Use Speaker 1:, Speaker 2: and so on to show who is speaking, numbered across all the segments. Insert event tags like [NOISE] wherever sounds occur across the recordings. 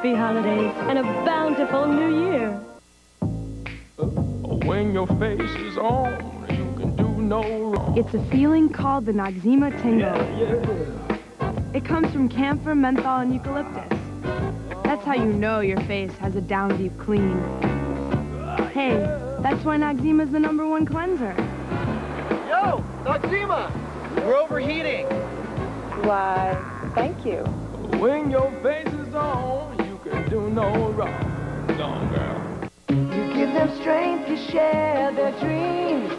Speaker 1: Happy holidays and a bountiful new year.
Speaker 2: When your face is on, you can do no wrong.
Speaker 3: It's a feeling called the Noxzema Tingle. It comes from camphor, menthol, and eucalyptus. That's how you know your face has a down deep clean. Hey, that's why Noxzema's the number one cleanser.
Speaker 4: Yo, Noxzema! We're overheating.
Speaker 3: Why, thank you.
Speaker 2: When your face is on, you can do no wrong. No, girl.
Speaker 5: You give them strength to share their dreams,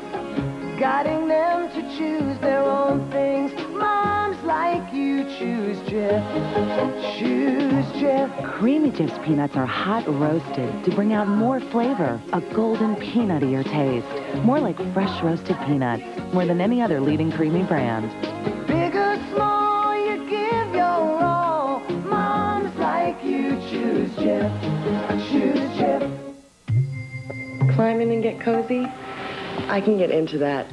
Speaker 5: guiding them to choose their own things. Moms like you choose Jif, choose Jif.
Speaker 6: Creamy Jif's peanuts are hot roasted to bring out more flavor, a golden peanuttier taste. More like fresh roasted peanuts, more than any other leading creamy brand.
Speaker 7: In and get cozy? I can get into that.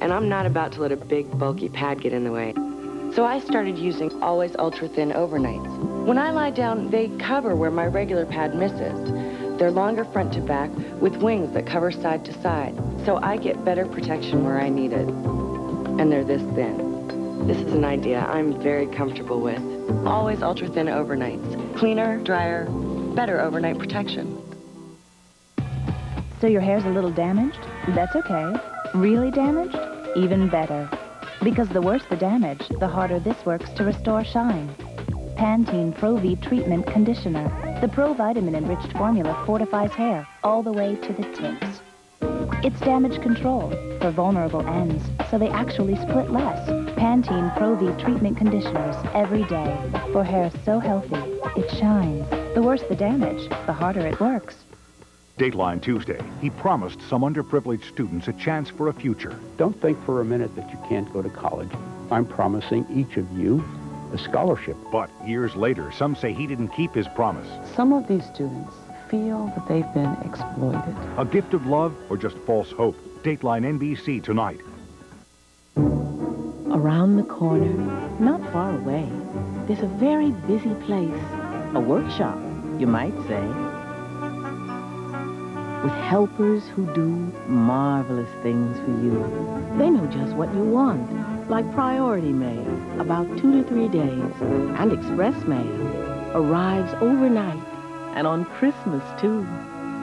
Speaker 7: And I'm not about to let a big, bulky pad get in the way. So I started using Always Ultra Thin Overnights. When I lie down, they cover where my regular pad misses. They're longer front to back with wings that cover side to side. So I get better protection where I need it. And they're this thin. This is an idea I'm very comfortable with. Always Ultra Thin Overnights. Cleaner, drier, better overnight protection.
Speaker 8: So your hair's a little damaged? That's okay. Really damaged? Even better. Because the worse the damage, the harder this works to restore shine. Pantene Pro-V Treatment Conditioner. The pro-vitamin-enriched formula fortifies hair all the way to the tips. It's damage control for vulnerable ends, so they actually split less. Pantene Pro-V Treatment Conditioners every day for hair so healthy, it shines. The worse the damage, the harder it works.
Speaker 9: Dateline Tuesday. He promised some underprivileged students a chance for a future.
Speaker 10: Don't think for a minute that you can't go to college. I'm promising each of you a scholarship.
Speaker 9: But years later, some say he didn't keep his promise.
Speaker 7: Some of these students feel that they've been exploited.
Speaker 9: A gift of love or just false hope? Dateline NBC tonight.
Speaker 11: Around the corner, not far away, there's a very busy place. A workshop, you might say. With helpers who do marvelous things for you. They know just what you want, like priority mail, about two to three days, and express mail arrives overnight, and on Christmas, too.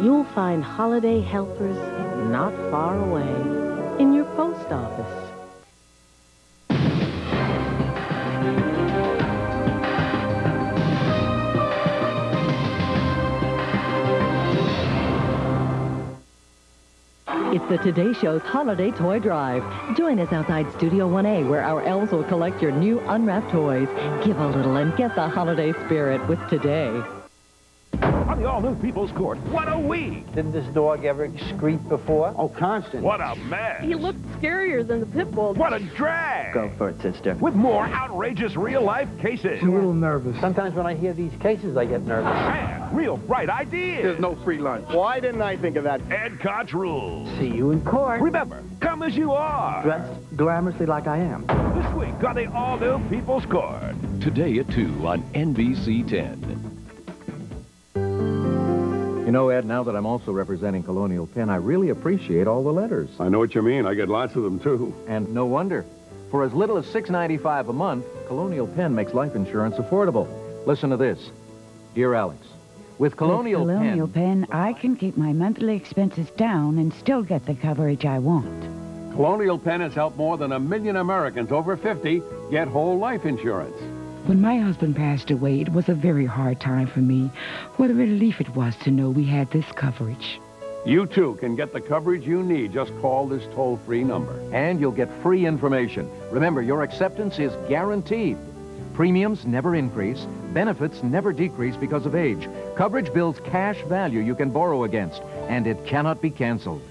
Speaker 11: You'll find holiday helpers not far away in your post office.
Speaker 12: It's the Today Show's Holiday Toy Drive. Join us outside Studio 1A where our elves will collect your new unwrapped toys. Give a little and get the holiday spirit with Today.
Speaker 13: On the all-new People's Court, what a week!
Speaker 4: Didn't this dog ever excrete before?
Speaker 10: Oh, constant.
Speaker 13: What a mess!
Speaker 3: He looked scarier than the pit bull.
Speaker 13: What a drag!
Speaker 4: Go for it, sister.
Speaker 13: With more outrageous real-life cases.
Speaker 4: I'm a little nervous. Sometimes when I hear these cases, I get nervous.
Speaker 13: And real bright ideas.
Speaker 4: There's no free lunch.
Speaker 10: Why didn't I think of that?
Speaker 13: Ed Koch rules.
Speaker 4: See you in court.
Speaker 13: Remember, come as you are.
Speaker 4: Dressed glamorously like I am.
Speaker 13: This week on the all-new People's Court.
Speaker 14: Today at 2 on NBC 10.
Speaker 15: You know, Ed, now that I'm also representing Colonial Penn, I really appreciate all the letters.
Speaker 16: I know what you mean. I get lots of them, too.
Speaker 15: And no wonder. For as little as $6.95 a month, Colonial Penn makes life insurance affordable. Listen to this. Dear Alex, with Colonial,
Speaker 17: With Colonial Penn, I can keep my monthly expenses down and still get the coverage I want.
Speaker 16: Colonial Penn has helped more than a million Americans over 50 get whole life insurance.
Speaker 17: When my husband passed away, it was a very hard time for me. What a relief it was to know we had this coverage.
Speaker 16: You, too, can get the coverage you need. Just call this toll-free number.
Speaker 15: And you'll get free information. Remember, your acceptance is guaranteed. Premiums never increase. Benefits never decrease because of age. Coverage builds cash value you can borrow against, and it cannot be canceled.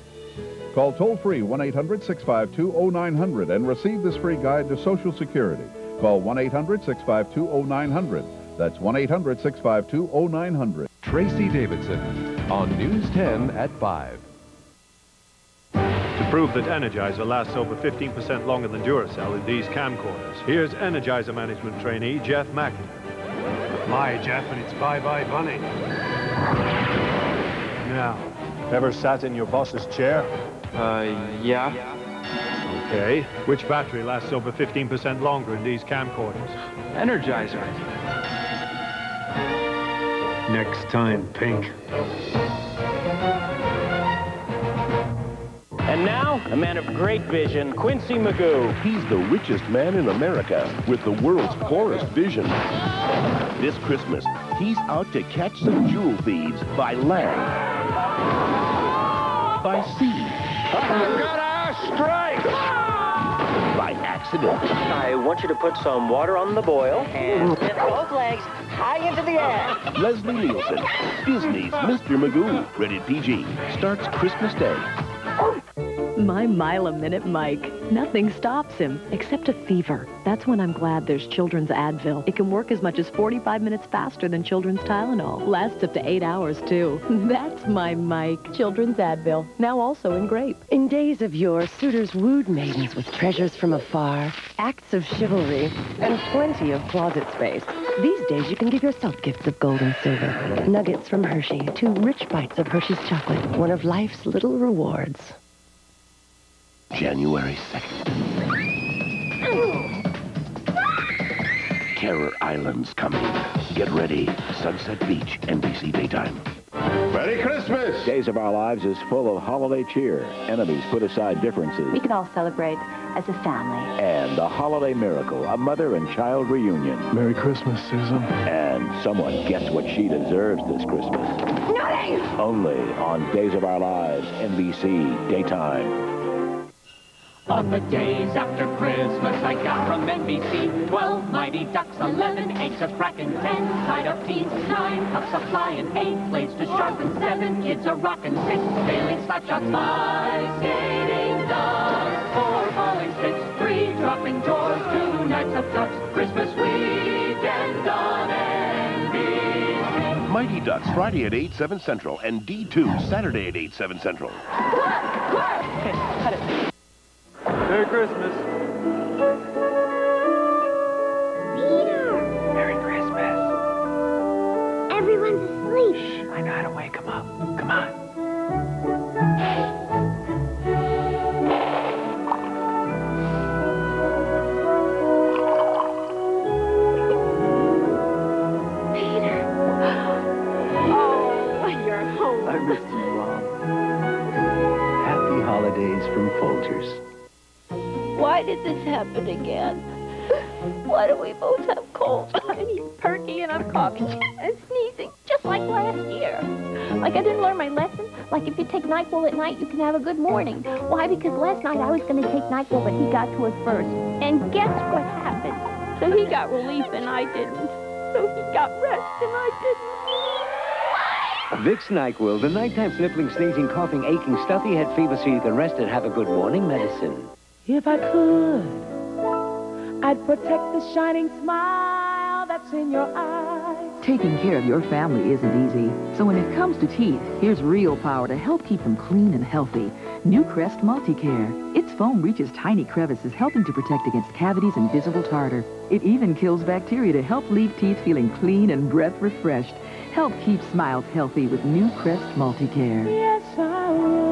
Speaker 18: Call toll-free 1-800-652-0900 and receive this free guide to Social Security. Call 1-800-652-0900. That's 1-800-652-0900.
Speaker 14: Tracy Davidson on News 10 at 5.
Speaker 19: To prove that Energizer lasts over 15% longer than Duracell in these camcorders, here's Energizer management trainee Jeff Mackey. My, Jeff, and it's bye-bye bunny. Now, ever sat in your boss's chair?
Speaker 20: Uh, yeah.
Speaker 19: Okay. Which battery lasts over 15% longer in these camcorders?
Speaker 20: Energizer.
Speaker 19: Next time, Pink.
Speaker 21: And now, a man of great vision, Quincy Magoo.
Speaker 22: He's the richest man in America with the world's poorest vision. This Christmas, he's out to catch some jewel thieves by land, by sea,
Speaker 21: I'm gonna strike!
Speaker 22: Accident.
Speaker 21: I want you to put some water on the boil and lift both legs high into the air.
Speaker 22: Leslie Nielsen, Disney's Mr. Magoo, rated PG, starts Christmas Day.
Speaker 23: My mile a minute Mike. Nothing stops him except a fever. That's when I'm glad there's Children's Advil. It can work as much as 45 minutes faster than Children's Tylenol. Lasts up to eight hours, too. [LAUGHS] That's my Mike. Children's Advil. Now also in grape.
Speaker 24: In days of yore, suitors wooed maidens with treasures from afar, acts of chivalry, and plenty of closet space. These days, you can give yourself gifts of gold and silver, nuggets from Hershey, two rich bites of Hershey's chocolate, one of life's little rewards.
Speaker 22: January 2nd. Terror Island's coming. Get ready. Sunset Beach, NBC Daytime.
Speaker 25: Merry Christmas! Days of Our Lives is full of holiday cheer. Enemies put aside differences.
Speaker 26: We can all celebrate as a family.
Speaker 25: And a holiday miracle, a mother and child reunion. Merry Christmas, Susan. And someone gets what she deserves this Christmas. Only on Days of Our Lives, NBC Daytime.
Speaker 15: On the days after Christmas, I got from NBC 12 mighty ducks, 11 eggs a cracking, 10 tied up teeth, 9 cups of flying, 8 blades to sharpen, 7 kids a rockin', 6 failing slap shots, 5 skating ducks, 4 falling sticks, 3 dropping doors, 2 nights of ducks, Christmas weekend on NBC.
Speaker 22: Mighty Ducks, Friday at 8, 7 Central, and D2, Saturday at 8, 7 Central.
Speaker 23: Okay, cut it.
Speaker 19: Merry Christmas.
Speaker 27: Did this happen again? Why do we both have colds? He's perky and I'm coughing and sneezing, just like last year.
Speaker 28: Like I didn't learn my lesson. Like if you take NyQuil at night, you can have a good morning. Why? Because last night I was going to take NyQuil, but he got to it first. And guess what happened?
Speaker 27: So he got relief and I didn't. So he got rest and I didn't.
Speaker 29: Vicks NyQuil, the nighttime sniffling, sneezing, coughing, aching, stuffy head fever so you can rest and have a good morning medicine.
Speaker 30: If I could, I'd protect the shining smile that's in your eyes.
Speaker 11: Taking care of your family isn't easy. So when it comes to teeth, here's real power to help keep them clean and healthy. New Crest Multicare. Its foam reaches tiny crevices, helping to protect against cavities and visible tartar. It even kills bacteria to help leave teeth feeling clean and breath refreshed. Help keep smiles healthy with New Crest Multicare.
Speaker 30: Yes, I would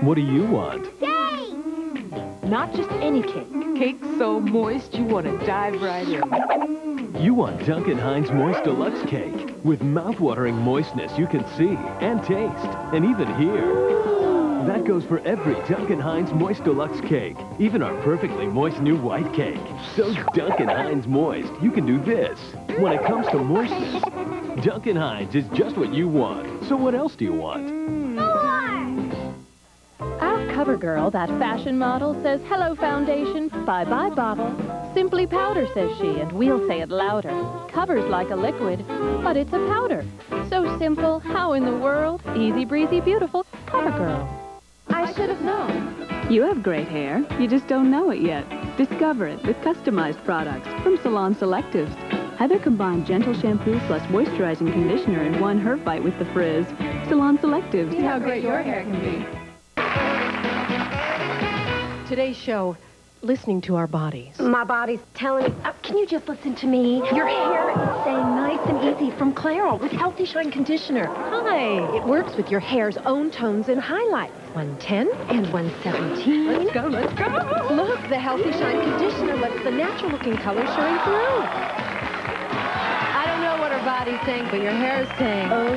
Speaker 14: What do you want? Cake!
Speaker 3: Not just any cake. Cake so moist you want to dive right in.
Speaker 14: You want Duncan Hines Moist Deluxe Cake with mouth-watering moistness you can see and taste and even hear. That goes for every Duncan Hines Moist Deluxe Cake, even our perfectly moist new white cake. So Duncan Hines Moist, you can do this. When it comes to moistness, Duncan Hines is just what you want. So what else do you want?
Speaker 28: Our cover girl, that fashion model, says hello foundation, bye-bye bottle. Simply powder, says she, and we'll say it louder. Covers like a liquid, but it's a powder. So simple, how in the world? Easy breezy beautiful, cover girl.
Speaker 3: I should have known. You have great hair. You just don't know it yet. Discover it with customized products from Salon Selectives. Heather combined gentle shampoo plus moisturizing conditioner in one her fight with the frizz.
Speaker 31: Salon Selectives.
Speaker 28: See how great your hair can be.
Speaker 32: Today's show, listening to our bodies.
Speaker 27: My body's telling me. Uh, can you just listen to me? Your hair is saying nice and easy from Clairol with Healthy Shine Conditioner.
Speaker 32: Hi. It works with your hair's own tones and highlights. 110 and 117.
Speaker 28: Let's go, let's go.
Speaker 32: Look, the Healthy Shine Conditioner lets the natural-looking color shine through. I don't know what her body's saying, but your hair is saying, oh,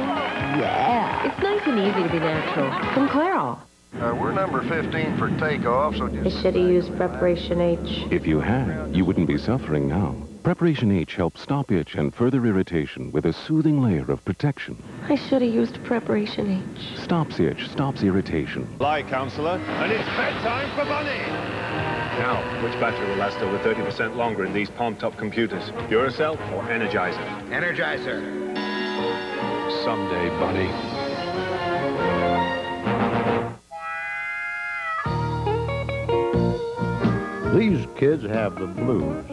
Speaker 32: yeah. It's nice and easy to be natural. From Clairol.
Speaker 33: Uh, we're number 15 for takeoff, so just...
Speaker 27: I should have used Preparation H.
Speaker 34: If you had, you wouldn't be suffering now. Preparation H helps stop itch and further irritation with a soothing layer of protection.
Speaker 27: I should have used Preparation H.
Speaker 34: Stops itch, stops irritation.
Speaker 19: Lie, Counselor, and it's bedtime for Bunny! Now, which battery will last over 30% longer in these palm-top computers? Duracell or Energizer?
Speaker 35: Energizer.
Speaker 19: Someday, Bunny.
Speaker 36: These kids have the blues.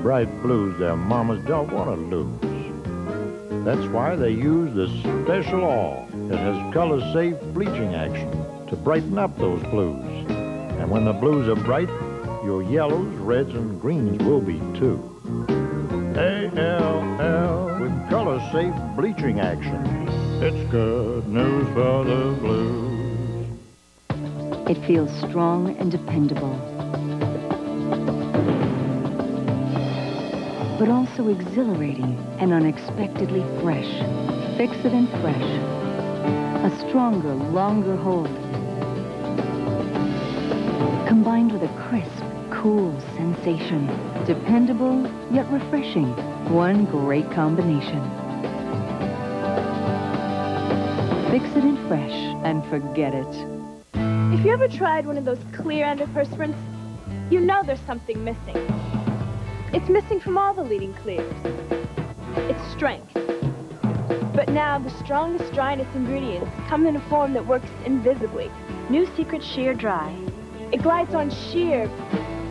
Speaker 36: Bright blues their mamas don't want to lose. That's why they use the special all that has color-safe bleaching action to brighten up those blues. And when the blues are bright, your yellows, reds, and greens will be too. A-L-L with color-safe bleaching action. It's good news for the blues.
Speaker 37: It feels strong and dependable. But also exhilarating and unexpectedly fresh. Fixodent Fresh. A stronger, longer hold. Combined with a crisp, cool sensation. Dependable, yet refreshing. One great combination. Fixodent Fresh and forget it.
Speaker 3: If you ever tried one of those clear antiperspirants, you know there's something missing. It's missing from all the leading clears. It's strength. But now the strongest dryness ingredients come in a form that works invisibly. New Secret Sheer Dry. It glides on sheer,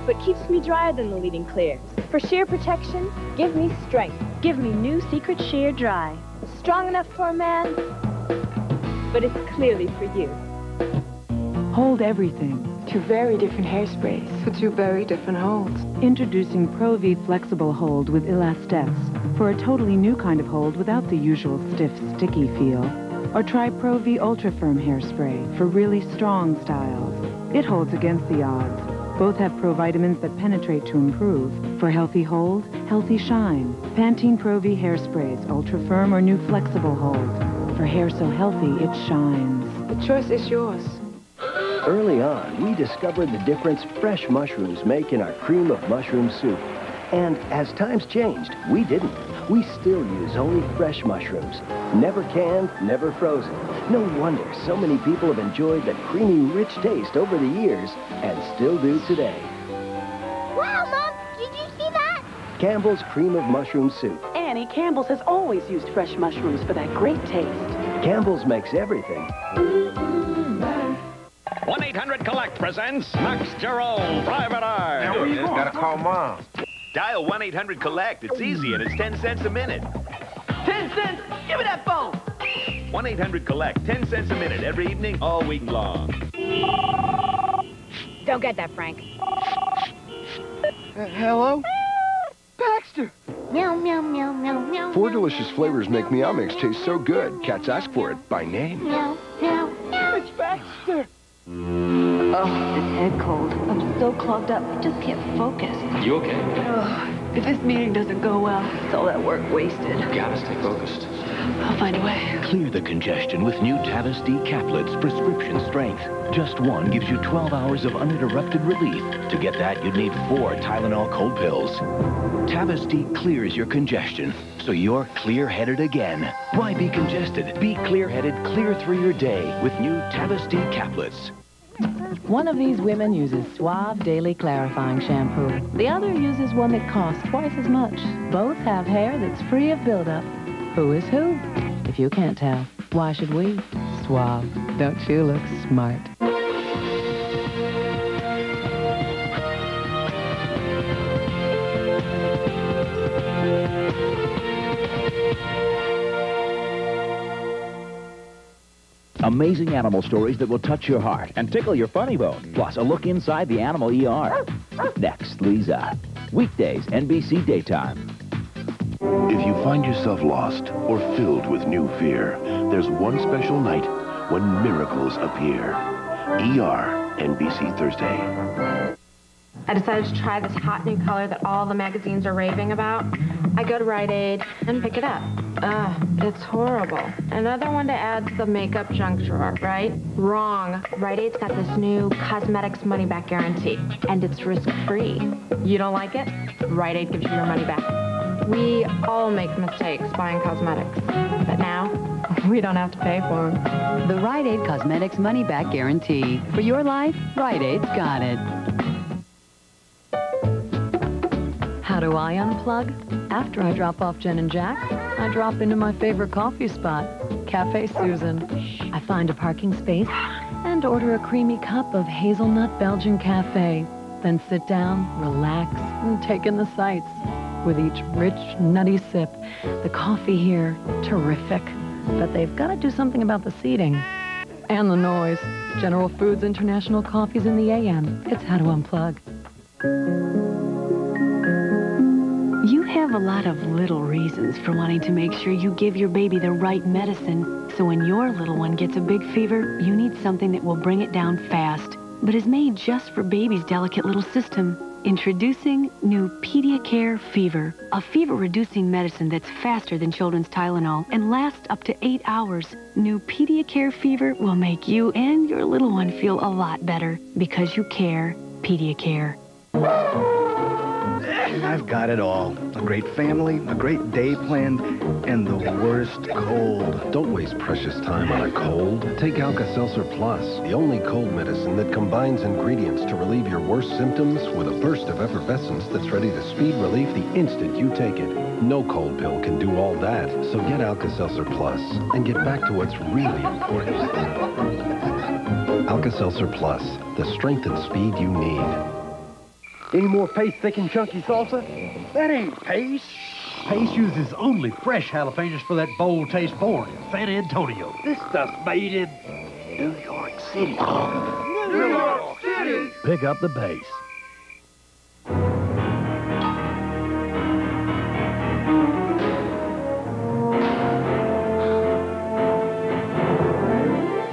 Speaker 3: but keeps me drier than the leading clears. For sheer protection, give me strength. Give me New Secret Sheer Dry. Strong enough for a man, but it's clearly for you.
Speaker 38: Hold everything.
Speaker 3: Two very different hairsprays
Speaker 38: for two very different holds. Introducing Pro-V Flexible Hold with Elastess for a totally new kind of hold without the usual stiff, sticky feel. Or try Pro-V Ultra Firm Hairspray for really strong styles. It holds against the odds. Both have provitamins that penetrate to improve. For healthy hold, healthy shine. Pantene Pro-V Hairsprays, Ultra Firm or New Flexible Hold. For hair so healthy, it shines.
Speaker 3: The choice is yours.
Speaker 39: Early on, we discovered the difference fresh mushrooms make in our cream of mushroom soup. And as times changed, we didn't. We still use only fresh mushrooms. Never canned, never frozen. No wonder so many people have enjoyed that creamy, rich taste over the years and still do today.
Speaker 27: Wow, Mom! Did you see that?
Speaker 39: Campbell's Cream of Mushroom Soup.
Speaker 38: Annie, Campbell's has always used fresh mushrooms for that great taste.
Speaker 39: Campbell's makes everything mm-hmm.
Speaker 25: 1-800-COLLECT presents Max Jerome, Private Eye.
Speaker 35: Now, where you going? Gotta call Mom.
Speaker 25: Dial 1-800-COLLECT. It's easy and it's 10 cents a minute.
Speaker 28: 10 cents? Give me that phone.
Speaker 25: 1-800-COLLECT. 10 cents a minute every evening, all week long.
Speaker 27: Don't get that, Frank.
Speaker 35: Uh, hello?
Speaker 28: Baxter!
Speaker 27: Meow, meow, meow, meow, meow.
Speaker 35: Four delicious flavors make Meow Mix taste so good. Cats ask for it by name.
Speaker 27: Meow, meow, meow.
Speaker 28: It's Baxter!
Speaker 38: Oh, this head cold. I'm so clogged up, I just can't focus.
Speaker 40: You okay?
Speaker 38: Oh, if this meeting doesn't go well, it's all that work wasted.
Speaker 40: You gotta stay focused.
Speaker 38: I'll find a way.
Speaker 39: Clear the congestion with new Tavist D caplets, prescription strength. Just one gives you 12 hours of uninterrupted relief. To get that, you'd need four Tylenol cold pills. Tavist D clears your congestion, so you're clear-headed again. Why be congested? Be clear-headed clear through your day with new Tavist D caplets.
Speaker 38: One of these women uses Suave Daily Clarifying Shampoo. The other uses one that costs twice as much. Both have hair that's free of buildup. Who is who? If you can't tell, why should we? Suave. Don't you look smart?
Speaker 31: Amazing animal stories that will touch your heart and tickle your funny bone. Plus, a look inside the animal ER. Next, Leeza. Weekdays, NBC Daytime.
Speaker 41: If you find yourself lost or filled with new fear, there's one special night when miracles appear. ER, NBC Thursday.
Speaker 42: I decided to try this hot new color that all the magazines are raving about. I go to Rite Aid and pick it up. Ugh, it's horrible. Another one to add to the makeup junk drawer, right? Wrong. Rite Aid's got this new cosmetics money back guarantee, and it's risk-free. You don't like it? Rite Aid gives you your money back. We all make mistakes buying cosmetics, but now [LAUGHS] we don't have to pay for them.
Speaker 37: The Rite Aid Cosmetics Money Back Guarantee. For your life, Rite Aid's got it.
Speaker 43: How do I unplug? After I drop off Jen and Jack, I drop into my favorite coffee spot, Cafe Susan. I find a parking space and order a creamy cup of hazelnut Belgian cafe. Then sit down, relax, and take in the sights. With each rich, nutty sip, the coffee here, terrific. But they've got to do something about the seating. And the noise. General Foods International Coffees in the AM. It's how to unplug.
Speaker 23: You have a lot of little reasons for wanting to make sure you give your baby the right medicine. So when your little one gets a big fever, you need something that will bring it down fast, but is made just for baby's delicate little system. Introducing new Pediacare Fever, a fever-reducing medicine that's faster than children's Tylenol and lasts up to eight hours. New Pediacare Fever will make you and your little one feel a lot better because you care. Pediacare.
Speaker 44: I've got it all. A great family, a great day planned, and the worst cold.
Speaker 45: Don't waste precious time on a cold. Take Alka-Seltzer Plus, the only cold medicine that combines ingredients to relieve your worst symptoms with a burst of effervescence that's ready to speed relief the instant you take it. No cold pill can do all that, so get Alka-Seltzer Plus and get back to what's really important. Alka-Seltzer Plus, the strength and speed you need.
Speaker 44: Any more Pace thick and chunky salsa? That ain't paste.
Speaker 46: Pace uses only fresh jalapenos for that bold taste born in San Antonio.
Speaker 44: This stuff's made in New York City.
Speaker 46: New York City! Pick up the pace.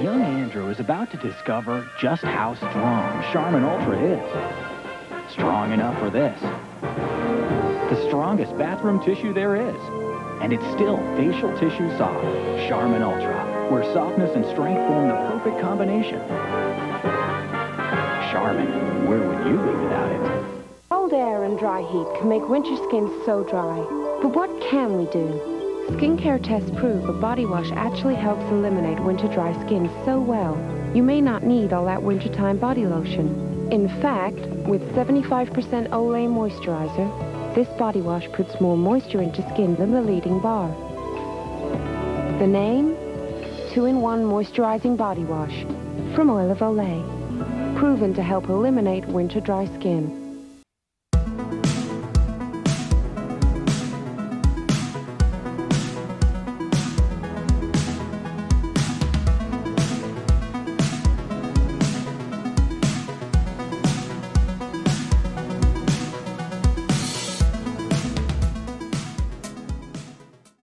Speaker 31: Young Andrew is about to discover just how strong Charmin Ultra is. Strong enough for this. The strongest bathroom tissue there is. And it's still facial tissue soft. Charmin Ultra, where softness and strength form the perfect combination. Charmin, where would you be without it?
Speaker 47: Cold air and dry heat can make winter skin so dry. But what can we do? Skincare tests prove a body wash actually helps eliminate winter dry skin so well. You may not need all that wintertime body lotion. In fact, with 75% Olay moisturizer, this body wash puts more moisture into skin than the leading bar. The name? 2-in-1 Moisturizing Body Wash from Oil of Olay. Proven to help eliminate winter dry skin.